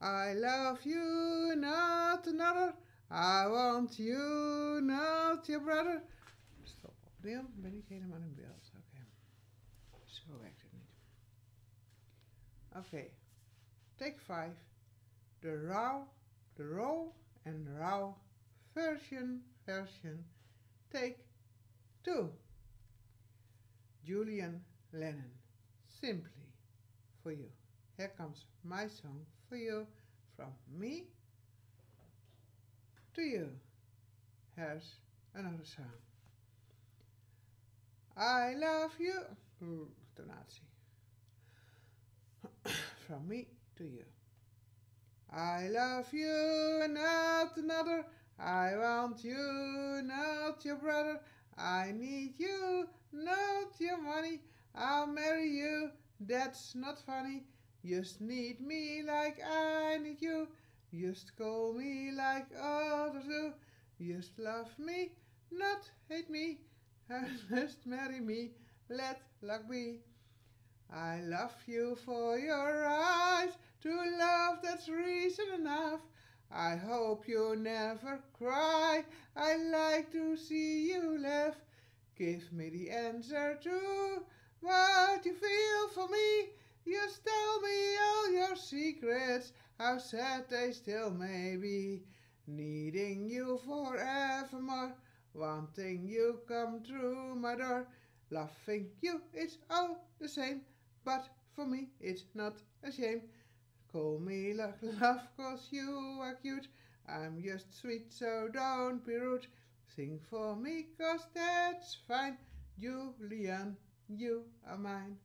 I love you, not another. I want you, not your brother. Stop opnieuw, ben ik helemaal in beeld. Oké. Zo werkt het niet. Oké. Take 5. The raw, the raw and raw version, version. Take 2. Julian Lennon. Simply for you. Here comes my song for you from me to you. Here's another song. I love you. Tonatie. from me to you. I love you, not another. I want you, not your brother. I need you, not your money. I'll marry you, that's not funny. Just need me like I need you. Just call me like others do. Just love me, not hate me. Just marry me, let luck be. I love you for your eyes, to love that's reason enough. I hope you never cry, I like to see you laugh. Give me the answer to what you feel for me. Just tell me all your secrets, how sad they still may be. Needing you forevermore, wanting you come through my door. Loving you, it's all the same, but for me it's not a shame. Call me love, cause you are cute. I'm just sweet, so don't be rude. Sing for me, cause that's fine. Julian, you are mine.